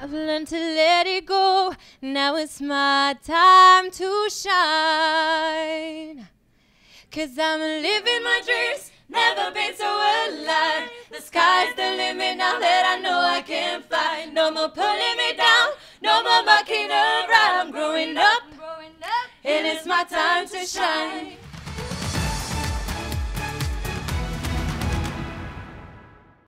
I've learned to let it go. Now it's my time to shine. Cause I'm living my dreams, never been so alive. The sky's the limit now that I know I can fly. No more pulling me down, no more mucking around. I'm growing up, and it's my time to shine.